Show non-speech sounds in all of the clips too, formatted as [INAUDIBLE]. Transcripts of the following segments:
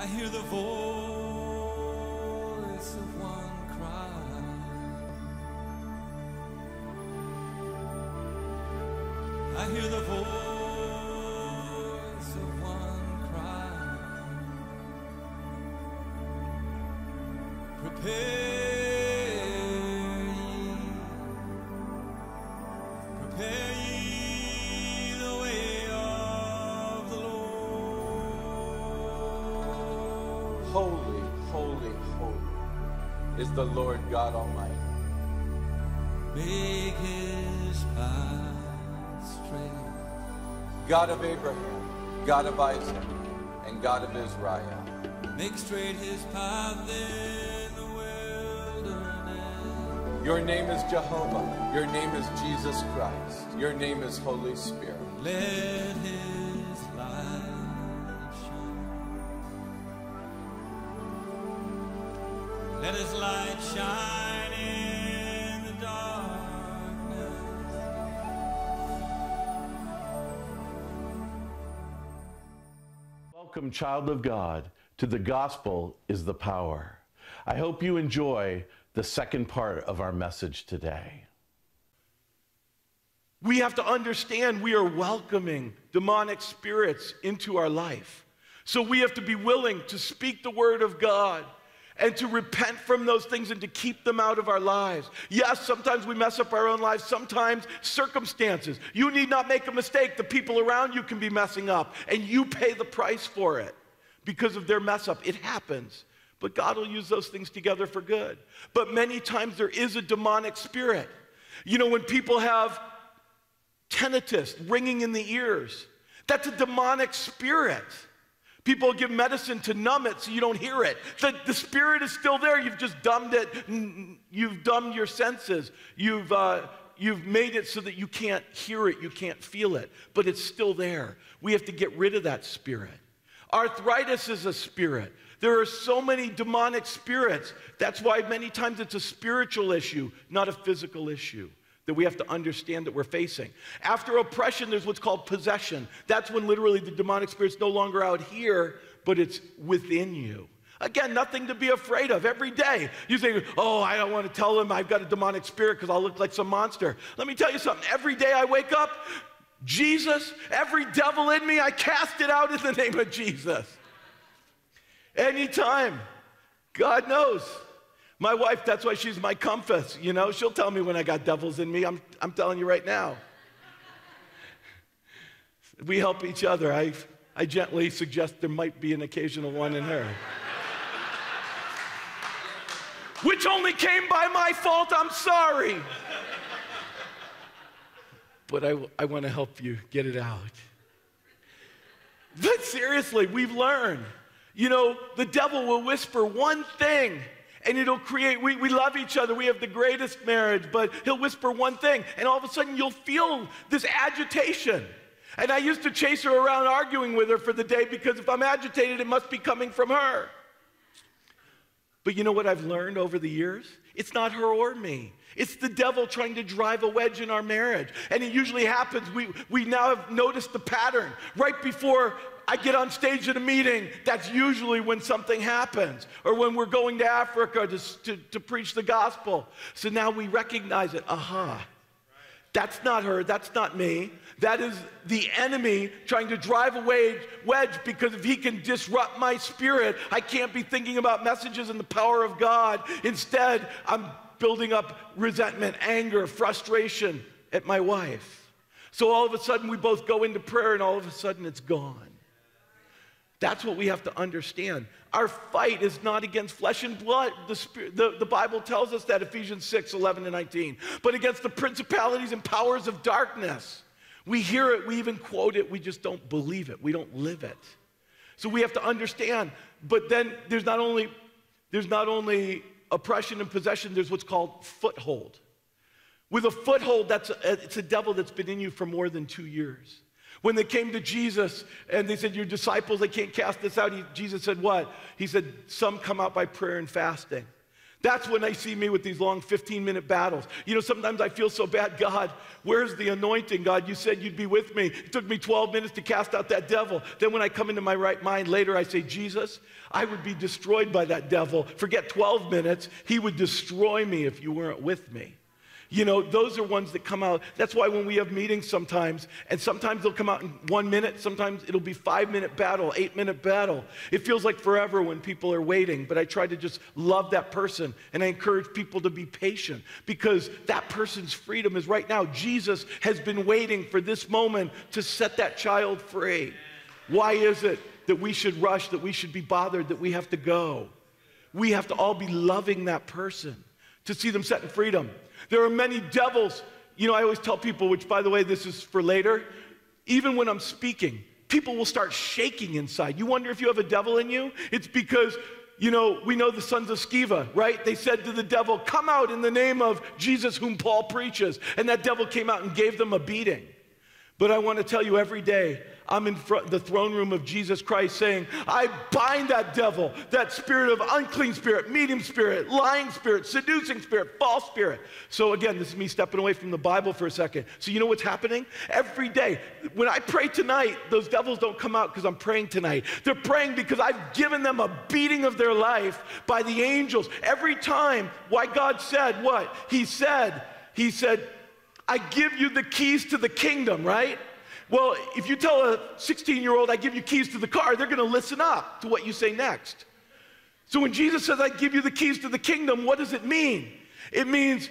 I hear the voice of one cry. I hear the voice the Lord God Almighty. Make his path straight. God of Abraham, God of Isaac, and God of Israel. Make straight his path in the wilderness. Your name is Jehovah. Your name is Jesus Christ. Your name is Holy Spirit. Let his Child of God, to The Gospel is the Power. I hope you enjoy the second part of our message today. We have to understand we are welcoming demonic spirits into our life. So we have to be willing to speak the word of God and to repent from those things and to keep them out of our lives. Yes, sometimes we mess up our own lives, sometimes circumstances. You need not make a mistake. The people around you can be messing up, and you pay the price for it because of their mess up. It happens. But God will use those things together for good. But many times there is a demonic spirit. You know, when people have tinnitus, ringing in the ears, that's a demonic spirit. People give medicine to numb it so you don't hear it. The, the spirit is still there. You've just dumbed it. You've dumbed your senses. You've, uh, you've made it so that you can't hear it, you can't feel it, but it's still there. We have to get rid of that spirit. Arthritis is a spirit. There are so many demonic spirits. That's why many times it's a spiritual issue, not a physical issue that we have to understand that we're facing. After oppression, there's what's called possession. That's when literally the demonic spirit's no longer out here, but it's within you. Again, nothing to be afraid of. Every day, you think, Oh, I don't want to tell them I've got a demonic spirit because I'll look like some monster. Let me tell you something. Every day I wake up, Jesus, every devil in me, I cast it out in the name of Jesus. Anytime. God knows. My wife, that's why she's my compass, you know? She'll tell me when I got devils in me. I'm, I'm telling you right now. We help each other. I, I gently suggest there might be an occasional one in her. Which only came by my fault. I'm sorry. But I, I want to help you get it out. But seriously, we've learned. You know, the devil will whisper one thing and it'll create, we, we love each other, we have the greatest marriage, but he'll whisper one thing and all of a sudden you'll feel this agitation. And I used to chase her around arguing with her for the day because if I'm agitated, it must be coming from her. But you know what I've learned over the years? It's not her or me. It's the devil trying to drive a wedge in our marriage. And it usually happens, we, we now have noticed the pattern. Right before I get on stage at a meeting, that's usually when something happens, or when we're going to Africa to, to, to preach the gospel. So now we recognize it. Aha. That's not her, that's not me. That is the enemy trying to drive a wedge, because if he can disrupt my spirit, I can't be thinking about messages and the power of God. Instead, I'm building up resentment, anger, frustration at my wife. So all of a sudden, we both go into prayer, and all of a sudden, it's gone. That's what we have to understand. Our fight is not against flesh and blood. The, the, the Bible tells us that, Ephesians 6 11 and 19, but against the principalities and powers of darkness. We hear it, we even quote it, we just don't believe it, we don't live it. So we have to understand. But then there's not only, there's not only oppression and possession, there's what's called foothold. With a foothold, that's a, it's a devil that's been in you for more than two years. When they came to Jesus and they said, Your disciples, they can't cast this out, he, Jesus said, What? He said, Some come out by prayer and fasting. That's when they see me with these long 15 minute battles. You know, sometimes I feel so bad. God, where's the anointing? God, you said you'd be with me. It took me 12 minutes to cast out that devil. Then when I come into my right mind later, I say, Jesus, I would be destroyed by that devil. Forget 12 minutes. He would destroy me if you weren't with me. You know, those are ones that come out. That's why when we have meetings sometimes, and sometimes they'll come out in one minute, sometimes it'll be five minute battle, eight minute battle. It feels like forever when people are waiting, but I try to just love that person and I encourage people to be patient because that person's freedom is right now. Jesus has been waiting for this moment to set that child free. Why is it that we should rush, that we should be bothered, that we have to go? We have to all be loving that person to see them set in freedom. There are many devils. You know, I always tell people, which by the way, this is for later, even when I'm speaking, people will start shaking inside. You wonder if you have a devil in you? It's because, you know, we know the sons of Sceva, right? They said to the devil, Come out in the name of Jesus, whom Paul preaches. And that devil came out and gave them a beating. But I want to tell you every day, I'm in front, the throne room of Jesus Christ saying, I bind that devil, that spirit of unclean spirit, medium spirit, lying spirit, seducing spirit, false spirit. So again, this is me stepping away from the Bible for a second. So you know what's happening? Every day, when I pray tonight, those devils don't come out because I'm praying tonight. They're praying because I've given them a beating of their life by the angels. Every time, why God said what? He said, He said, I give you the keys to the kingdom, right? Well, if you tell a 16 year old, I give you keys to the car, they're going to listen up to what you say next. So when Jesus says, I give you the keys to the kingdom, what does it mean? It means,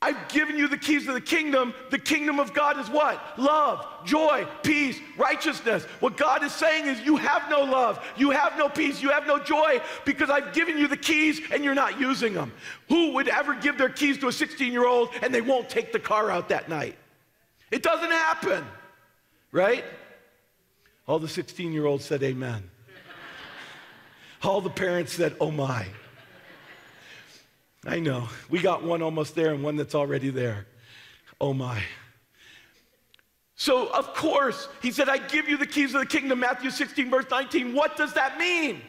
I've given you the keys to the kingdom. The kingdom of God is what? Love, joy, peace, righteousness. What God is saying is, you have no love, you have no peace, you have no joy because I've given you the keys and you're not using them. Who would ever give their keys to a 16 year old and they won't take the car out that night? It doesn't happen right? All the 16 year olds said amen. All the parents said, oh my. I know. We got one almost there and one that's already there. Oh my. So, of course, he said, I give you the keys of the kingdom, Matthew 16, verse 19. What does that mean?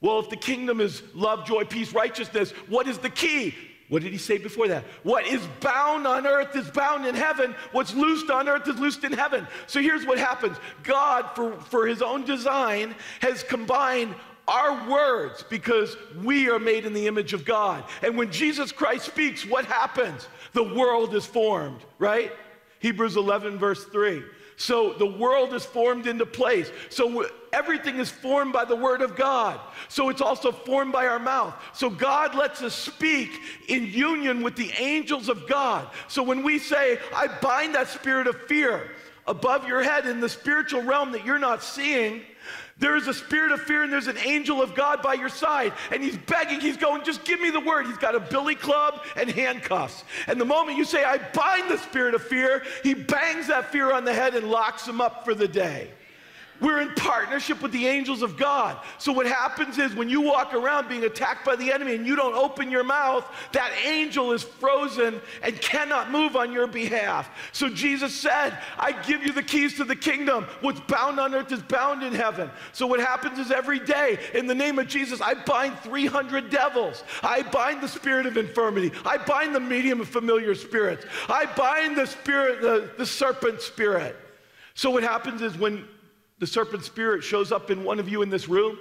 Well, if the kingdom is love, joy, peace, righteousness, what is the key? What did he say before that? What is bound on earth is bound in heaven. What's loosed on earth is loosed in heaven. So here's what happens God, for, for his own design, has combined our words because we are made in the image of God. And when Jesus Christ speaks, what happens? The world is formed, right? Hebrews 11, verse 3. So the world is formed into place. So everything is formed by the word of God. So it's also formed by our mouth. So God lets us speak in union with the angels of God. So when we say, I bind that spirit of fear above your head in the spiritual realm that you're not seeing, there is a spirit of fear and there's an angel of God by your side. And he's begging, he's going, just give me the word. He's got a billy club and handcuffs. And the moment you say, I bind the spirit of fear, he bangs that fear on the head and locks him up for the day. We're in partnership with the angels of God. So what happens is when you walk around being attacked by the enemy and you don't open your mouth, that angel is frozen and cannot move on your behalf. So Jesus said, I give you the keys to the kingdom. What's bound on earth is bound in heaven. So what happens is every day, in the name of Jesus, I bind 300 devils. I bind the spirit of infirmity. I bind the medium of familiar spirits. I bind the spirit, the, the serpent spirit. So what happens is when the serpent spirit shows up in one of you in this room,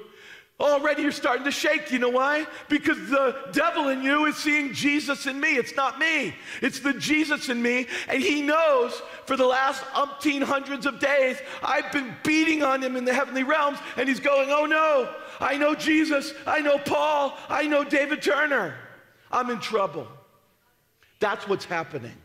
already you're starting to shake. You know why? Because the devil in you is seeing Jesus in me. It's not me, it's the Jesus in me. And he knows for the last umpteen hundreds of days, I've been beating on him in the heavenly realms, and he's going, Oh no, I know Jesus, I know Paul, I know David Turner. I'm in trouble. That's what's happening.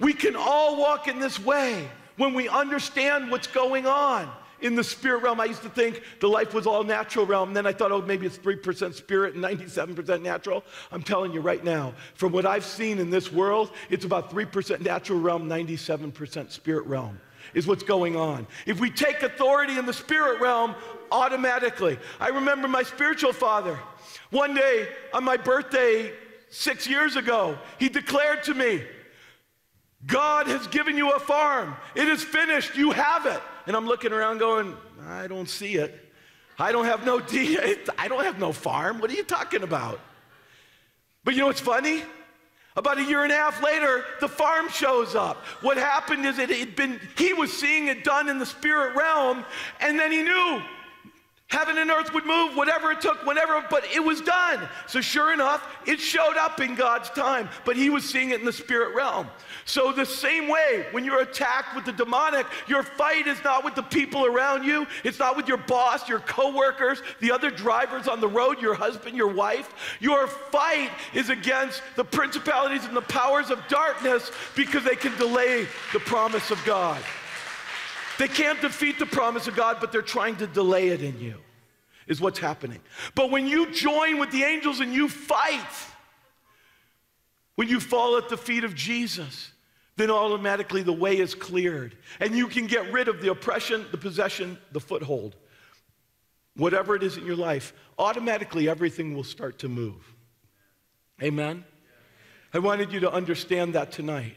We can all walk in this way when we understand what's going on in the spirit realm. I used to think the life was all natural realm. Then I thought, oh, maybe it's 3% spirit and 97% natural. I'm telling you right now, from what I've seen in this world, it's about 3% natural realm, 97% spirit realm is what's going on. If we take authority in the spirit realm, automatically. I remember my spiritual father. One day on my birthday, six years ago, he declared to me, God has given you a farm. It is finished. You have it. And I'm looking around going, I don't see it. I don't have no [LAUGHS] D. I don't have no farm. What are you talking about? But you know what's funny? About a year and a half later, the farm shows up. What happened is it had been, he was seeing it done in the spirit realm, and then he knew Heaven and earth would move, whatever it took, whenever, but it was done. So, sure enough, it showed up in God's time, but he was seeing it in the spirit realm. So, the same way, when you're attacked with the demonic, your fight is not with the people around you, it's not with your boss, your coworkers, the other drivers on the road, your husband, your wife. Your fight is against the principalities and the powers of darkness because they can delay the promise of God. They can't defeat the promise of God, but they're trying to delay it in you, is what's happening. But when you join with the angels and you fight, when you fall at the feet of Jesus, then automatically the way is cleared. And you can get rid of the oppression, the possession, the foothold. Whatever it is in your life, automatically everything will start to move. Amen? I wanted you to understand that tonight.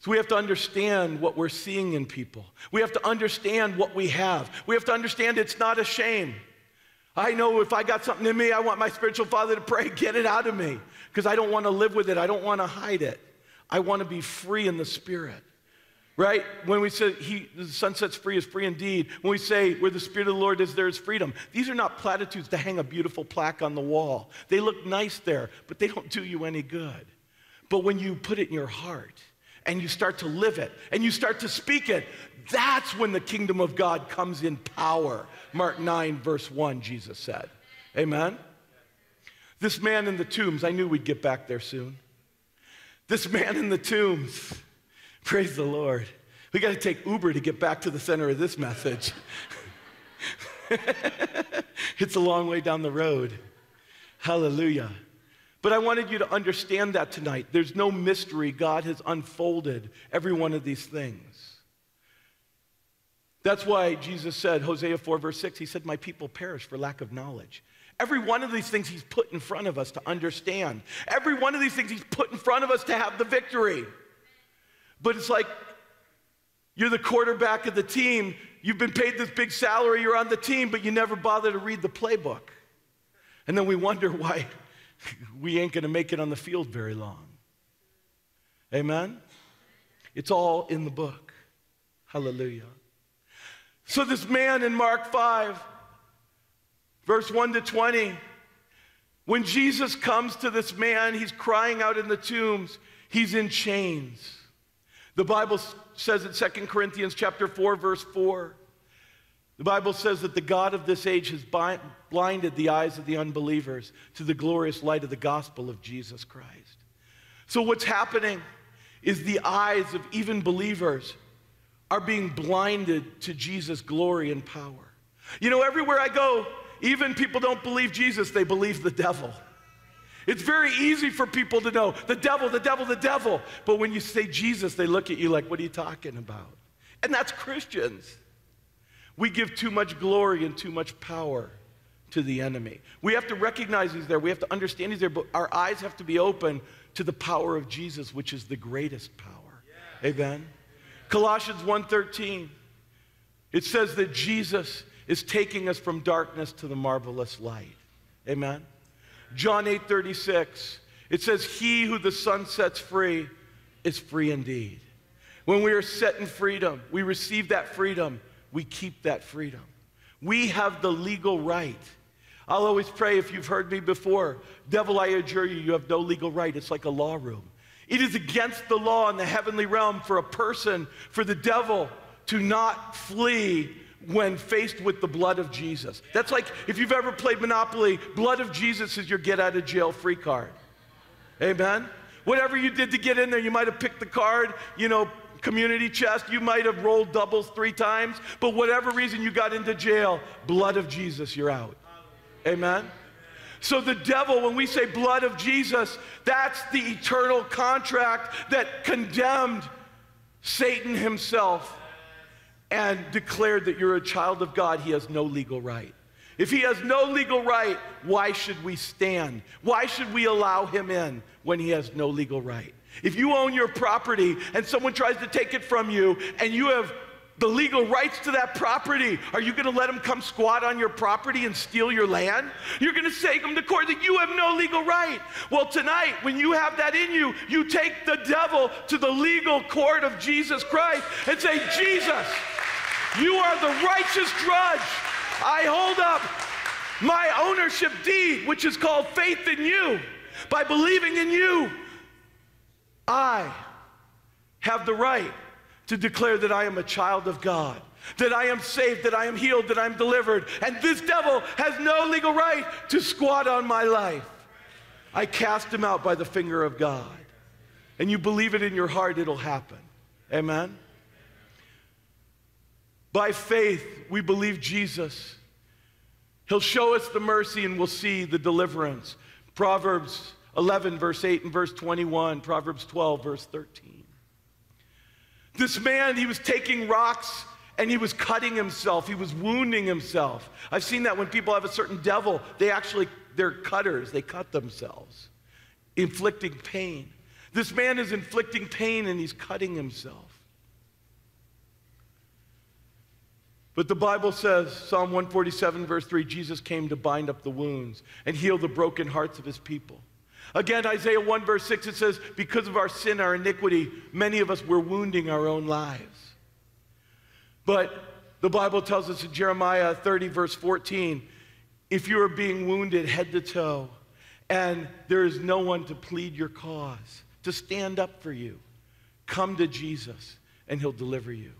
So we have to understand what we're seeing in people. We have to understand what we have. We have to understand it's not a shame. I know if I got something in me, I want my spiritual father to pray, get it out of me, because I don't want to live with it. I don't want to hide it. I want to be free in the spirit. Right? When we say he, the sun sets free is free indeed. When we say where the spirit of the Lord is, there is freedom. These are not platitudes to hang a beautiful plaque on the wall. They look nice there, but they don't do you any good. But when you put it in your heart, and you start to live it and you start to speak it, that's when the kingdom of God comes in power. Mark 9, verse 1, Jesus said. Amen? This man in the tombs, I knew we'd get back there soon. This man in the tombs, [LAUGHS] praise the Lord. We got to take Uber to get back to the center of this message. [LAUGHS] it's a long way down the road. Hallelujah. But I wanted you to understand that tonight. There's no mystery. God has unfolded every one of these things. That's why Jesus said, Hosea 4, verse 6, he said, My people perish for lack of knowledge. Every one of these things he's put in front of us to understand. Every one of these things he's put in front of us to have the victory. But it's like you're the quarterback of the team. You've been paid this big salary, you're on the team, but you never bother to read the playbook. And then we wonder why [LAUGHS] we ain't going to make it on the field very long. Amen? It's all in the book. Hallelujah. So, this man in Mark 5, verse 1 to 20, when Jesus comes to this man, he's crying out in the tombs, he's in chains. The Bible says in 2 Corinthians chapter 4, verse 4, the Bible says that the God of this age has blinded the eyes of the unbelievers to the glorious light of the gospel of Jesus Christ. So, what's happening is the eyes of even believers are being blinded to Jesus' glory and power. You know, everywhere I go, even people don't believe Jesus, they believe the devil. It's very easy for people to know the devil, the devil, the devil. But when you say Jesus, they look at you like, what are you talking about? And that's Christians. We give too much glory and too much power to the enemy. We have to recognize he's there. We have to understand he's there, but our eyes have to be open to the power of Jesus, which is the greatest power. Yeah. Amen. Colossians 1:13. It says that Jesus is taking us from darkness to the marvelous light. Amen. John 8:36. It says he who the son sets free is free indeed. When we are set in freedom, we receive that freedom we keep that freedom. We have the legal right. I'll always pray if you've heard me before, devil, I adjure you, you have no legal right. It's like a law room. It is against the law in the heavenly realm for a person, for the devil, to not flee when faced with the blood of Jesus. That's like if you've ever played Monopoly, blood of Jesus is your get out of jail free card. Amen? Whatever you did to get in there, you might have picked the card, you know, community chest. You might have rolled doubles three times, but whatever reason you got into jail, blood of Jesus, you're out. Amen? So the devil, when we say blood of Jesus, that's the eternal contract that condemned Satan himself and declared that you're a child of God. He has no legal right. If he has no legal right, why should we stand? Why should we allow him in when he has no legal right? If you own your property and someone tries to take it from you and you have the legal rights to that property. Are you going to let them come squat on your property and steal your land? You're going to take him to court that you have no legal right. Well, tonight, when you have that in you, you take the devil to the legal court of Jesus Christ and say, Jesus, you are the righteous judge. I hold up my ownership deed, which is called faith in you. By believing in you, I have the right to declare that I am a child of God, that I am saved, that I am healed, that I'm delivered, and this devil has no legal right to squat on my life. I cast him out by the finger of God. And you believe it in your heart, it'll happen. Amen? By faith, we believe Jesus. He'll show us the mercy and we'll see the deliverance. Proverbs 11, verse 8, and verse 21, Proverbs 12, verse 13. This man, he was taking rocks and he was cutting himself. He was wounding himself. I've seen that when people have a certain devil, they actually, they're cutters, they cut themselves, inflicting pain. This man is inflicting pain and he's cutting himself. But the Bible says, Psalm 147, verse 3, Jesus came to bind up the wounds and heal the broken hearts of his people. Again, Isaiah 1, verse 6, it says, Because of our sin, our iniquity, many of us were wounding our own lives. But the Bible tells us in Jeremiah 30, verse 14, if you are being wounded head to toe, and there is no one to plead your cause, to stand up for you, come to Jesus, and he'll deliver you.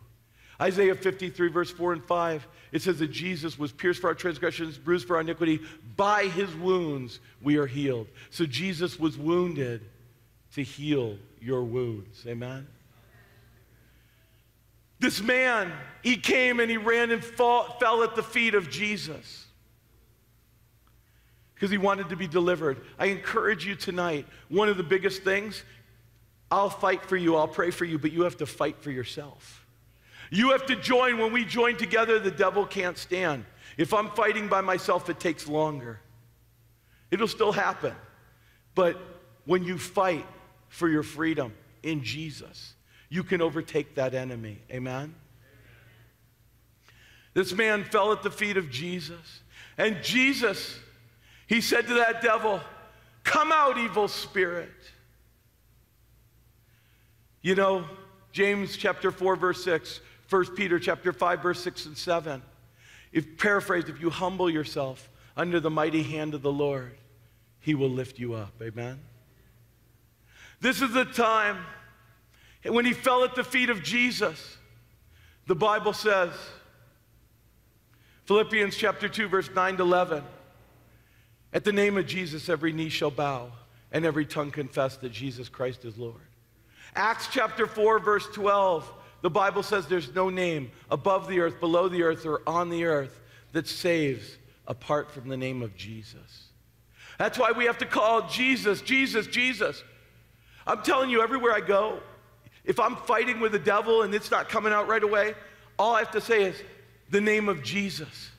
Isaiah 53, verse 4 and 5, it says that Jesus was pierced for our transgressions, bruised for our iniquity. By his wounds we are healed. So Jesus was wounded to heal your wounds. Amen? This man, he came and he ran and fall, fell at the feet of Jesus because he wanted to be delivered. I encourage you tonight, one of the biggest things, I'll fight for you, I'll pray for you, but you have to fight for yourself. You have to join. When we join together, the devil can't stand. If I'm fighting by myself, it takes longer. It'll still happen. But when you fight for your freedom in Jesus, you can overtake that enemy. Amen? This man fell at the feet of Jesus. And Jesus, he said to that devil, Come out, evil spirit. You know, James chapter 4, verse 6 1 Peter chapter 5, verse 6 and 7. If paraphrased, if you humble yourself under the mighty hand of the Lord, he will lift you up. Amen. This is the time when he fell at the feet of Jesus. The Bible says, Philippians chapter 2, verse 9 to 11. At the name of Jesus, every knee shall bow and every tongue confess that Jesus Christ is Lord. Acts chapter 4, verse 12. The Bible says there's no name above the earth, below the earth, or on the earth that saves apart from the name of Jesus. That's why we have to call Jesus, Jesus, Jesus. I'm telling you, everywhere I go, if I'm fighting with the devil and it's not coming out right away, all I have to say is the name of Jesus,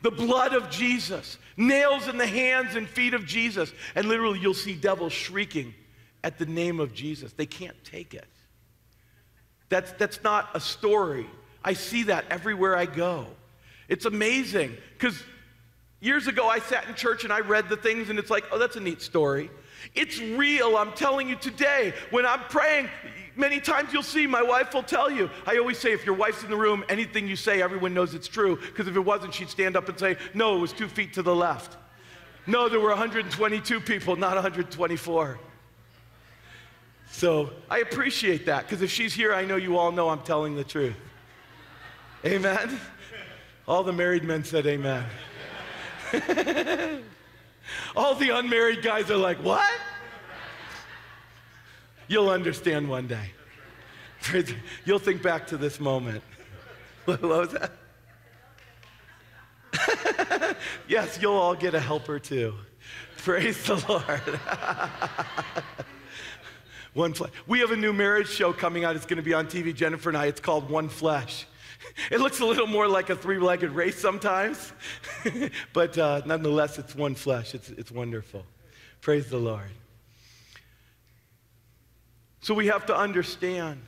the blood of Jesus, nails in the hands and feet of Jesus. And literally, you'll see devils shrieking at the name of Jesus. They can't take it. That's, that's not a story. I see that everywhere I go. It's amazing because years ago I sat in church and I read the things and it's like, oh, that's a neat story. It's real. I'm telling you today, when I'm praying, many times you'll see, my wife will tell you. I always say, if your wife's in the room, anything you say, everyone knows it's true. Because if it wasn't, she'd stand up and say, no, it was two feet to the left. No, there were 122 people, not 124. So I appreciate that because if she's here, I know you all know I'm telling the truth. Amen? All the married men said amen. [LAUGHS] all the unmarried guys are like, what? You'll understand one day. [LAUGHS] You'll think back to this moment. [LAUGHS] What was that? yes, you'll all get a helper too. Praise the Lord. One flesh. We have a new marriage show coming out. It's going to be on TV, Jennifer and I. It's called One Flesh. It looks a little more like a three legged race sometimes, [LAUGHS] but uh, nonetheless, it's one flesh. It's, it's wonderful. Praise the Lord. So we have to understand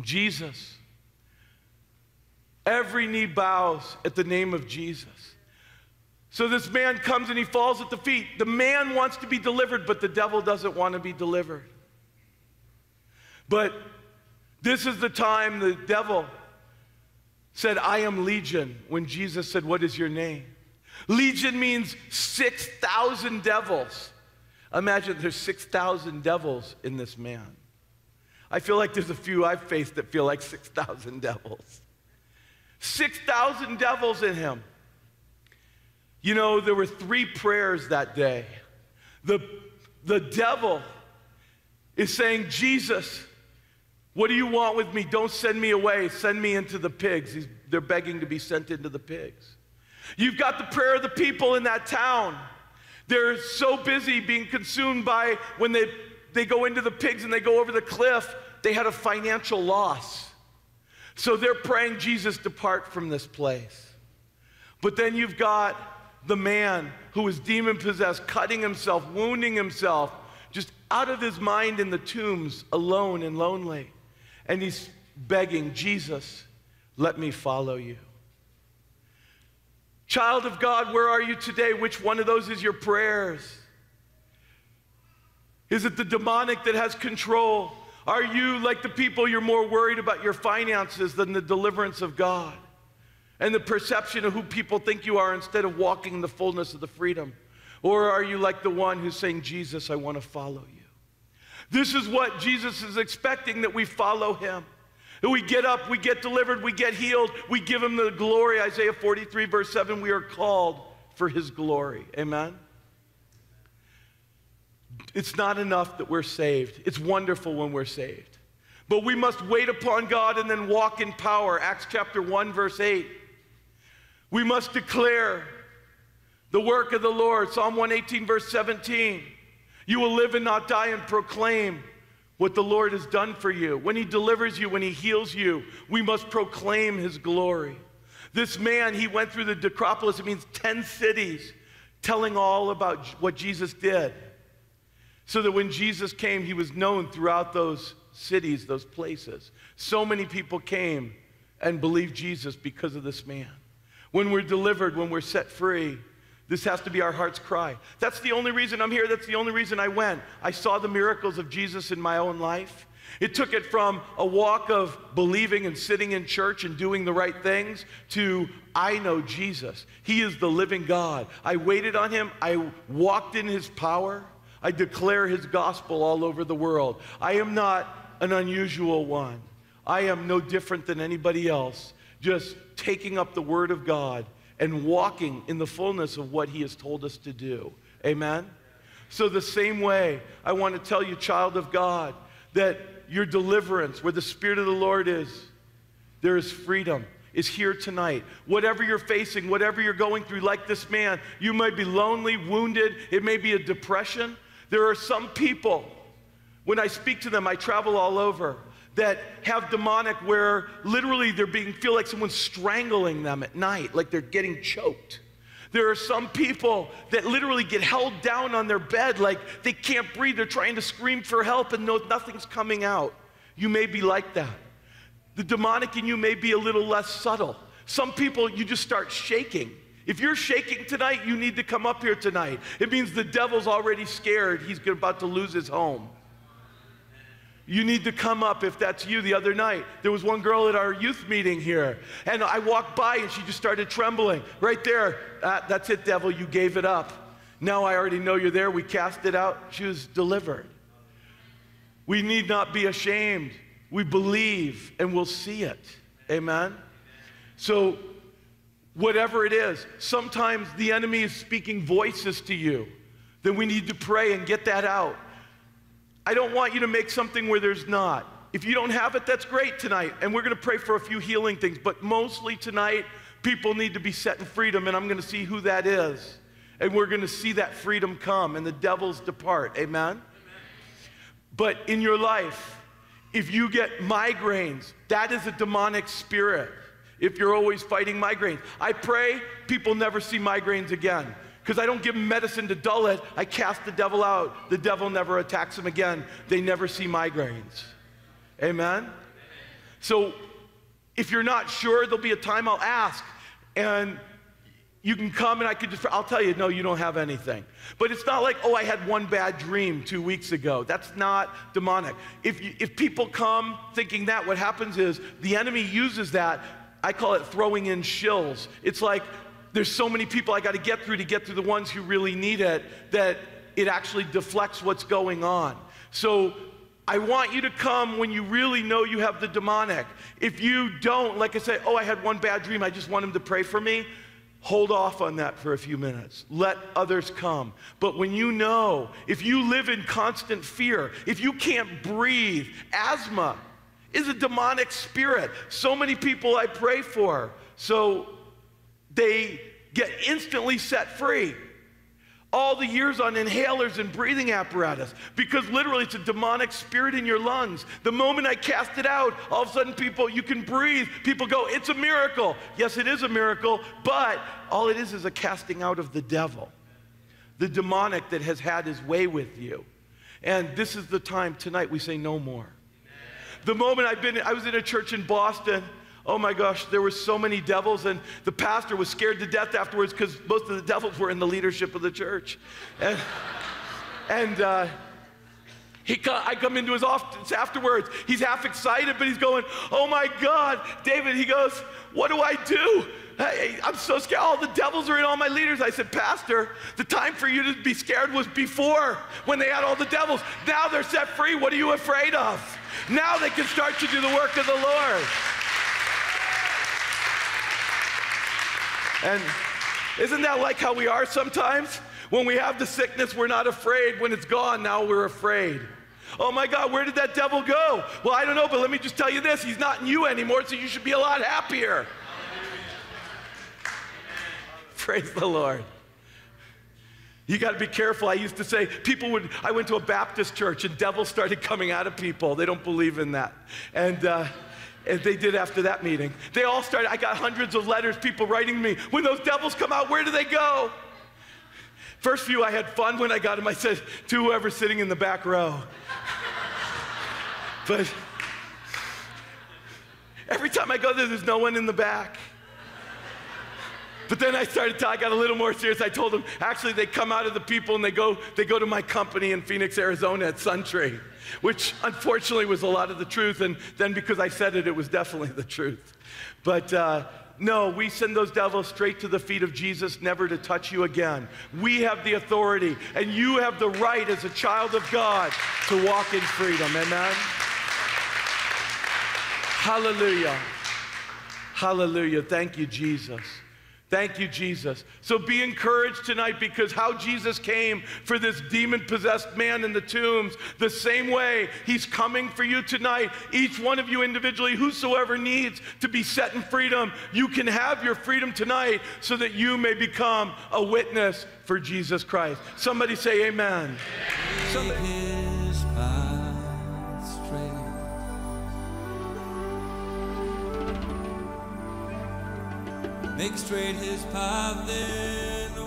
Jesus Every knee bows at the name of Jesus. So this man comes and he falls at the feet. The man wants to be delivered, but the devil doesn't want to be delivered. But this is the time the devil said, I am Legion, when Jesus said, What is your name? Legion means 6,000 devils. Imagine there's 6,000 devils in this man. I feel like there's a few I've faced that feel like 6,000 devils. 6,000 devils in him. You know, there were three prayers that day. The, the devil is saying, Jesus, what do you want with me? Don't send me away. Send me into the pigs. He's, they're begging to be sent into the pigs. You've got the prayer of the people in that town. They're so busy being consumed by when they, they go into the pigs and they go over the cliff, they had a financial loss. So they're praying, Jesus, depart from this place. But then you've got the man who was demon possessed, cutting himself, wounding himself, just out of his mind in the tombs, alone and lonely. And he's begging, Jesus, let me follow you. Child of God, where are you today? Which one of those is your prayers? Is it the demonic that has control? Are you like the people you're more worried about your finances than the deliverance of God and the perception of who people think you are instead of walking in the fullness of the freedom? Or are you like the one who's saying, Jesus, I want to follow you? This is what Jesus is expecting that we follow him. That we get up, we get delivered, we get healed, we give him the glory. Isaiah 43, verse 7, we are called for his glory. Amen? It's not enough that we're saved. It's wonderful when we're saved. But we must wait upon God and then walk in power. Acts chapter 1, verse 8. We must declare the work of the Lord. Psalm 118, verse 17. You will live and not die and proclaim what the Lord has done for you. When He delivers you, when He heals you, we must proclaim His glory. This man, he went through the Decapolis, it means 10 cities, telling all about what Jesus did. So that when Jesus came, he was known throughout those cities, those places. So many people came and believed Jesus because of this man. When we're delivered, when we're set free, this has to be our heart's cry. That's the only reason I'm here. That's the only reason I went. I saw the miracles of Jesus in my own life. It took it from a walk of believing and sitting in church and doing the right things to I know Jesus. He is the living God. I waited on him. I walked in his power. I declare his gospel all over the world. I am not an unusual one. I am no different than anybody else, just taking up the word of God and walking in the fullness of what He has told us to do. Amen? So, the same way, I want to tell you, child of God, that your deliverance, where the Spirit of the Lord is, there is freedom, is here tonight. Whatever you're facing, whatever you're going through, like this man, you might be lonely, wounded, it may be a depression. There are some people, when I speak to them, I travel all over that have demonic where literally they're being feel like someone's strangling them at night like they're getting choked. There are some people that literally get held down on their bed like they can't breathe they're trying to scream for help and no, nothing's coming out. You may be like that. The demonic in you may be a little less subtle. Some people you just start shaking. If you're shaking tonight you need to come up here tonight. It means the devil's already scared. He's about to lose his home you need to come up if that's you. The other night, there was one girl at our youth meeting here, and I walked by and she just started trembling. Right there, ah, that's it, devil, you gave it up. Now I already know you're there. We cast it out. She was delivered. We need not be ashamed. We believe and we'll see it. Amen? So, whatever it is, sometimes the enemy is speaking voices to you. Then we need to pray and get that out. I don't want you to make something where there's not. If you don't have it, that's great tonight. And we're going to pray for a few healing things. But mostly tonight, people need to be set in freedom. And I'm going to see who that is. And we're going to see that freedom come and the devils depart. Amen? Amen? But in your life, if you get migraines, that is a demonic spirit. If you're always fighting migraines, I pray people never see migraines again because I don't give medicine to dull it. I cast the devil out. The devil never attacks them again. They never see migraines. Amen? So if you're not sure, there'll be a time I'll ask. And you can come and I could just, I'll tell you, no, you don't have anything. But it's not like, oh, I had one bad dream two weeks ago. That's not demonic. If, you, if people come thinking that, what happens is the enemy uses that. I call it throwing in shills. It's like there's so many people I got to get through to get through the ones who really need it that it actually deflects what's going on. So I want you to come when you really know you have the demonic. If you don't, like I say, oh, I had one bad dream, I just want him to pray for me. Hold off on that for a few minutes. Let others come. But when you know, if you live in constant fear, if you can't breathe, asthma is a demonic spirit. So many people I pray for, so they get instantly set free all the years on inhalers and breathing apparatus because literally it's a demonic spirit in your lungs. The moment I cast it out, all of a sudden people, you can breathe. People go, it's a miracle. Yes, it is a miracle, but all it is is a casting out of the devil, the demonic that has had his way with you. And this is the time tonight we say no more. The moment I've been, I was in a church in Boston Oh my gosh, there were so many devils, and the pastor was scared to death afterwards because most of the devils were in the leadership of the church. And, and uh, he, I come into his office afterwards. He's half excited, but he's going, Oh my God, David, he goes, What do I do? I'm so scared. All the devils are in all my leaders. I said, Pastor, the time for you to be scared was before when they had all the devils. Now they're set free. What are you afraid of? Now they can start to do the work of the Lord. And isn't that like how we are sometimes? When we have the sickness, we're not afraid. When it's gone, now we're afraid. Oh my God, where did that devil go? Well, I don't know, but let me just tell you this he's not in you anymore, so you should be a lot happier. [LAUGHS] Praise the Lord. You got to be careful. I used to say, people would, I went to a Baptist church and devils started coming out of people. They don't believe in that. And, uh, as they did after that meeting. They all started, I got hundreds of letters, people writing me, when those devils come out, where do they go? First few, I had fun when I got them. I said to whoever's sitting in the back row. [LAUGHS] but every time I go there, there's no one in the back. But then I started to, I got a little more serious. I told them, actually, they come out of the people and they go, they go to my company in Phoenix, Arizona at SunTree which unfortunately was a lot of the truth. And then because I said it, it was definitely [LAUGHS] the truth. But uh, no, we send those devils straight to the feet of Jesus, never to touch you again. We have the authority, and you have the right as a child of God to walk in freedom. Amen? Hallelujah. Hallelujah. Thank you, Jesus. Thank you, Jesus. So be encouraged tonight because how Jesus came for this demon possessed man in the tombs, the same way he's coming for you tonight. Each one of you individually, whosoever needs to be set in freedom, you can have your freedom tonight so that you may become a witness for Jesus Christ. Somebody say, Amen. Somebody. Make straight his path there.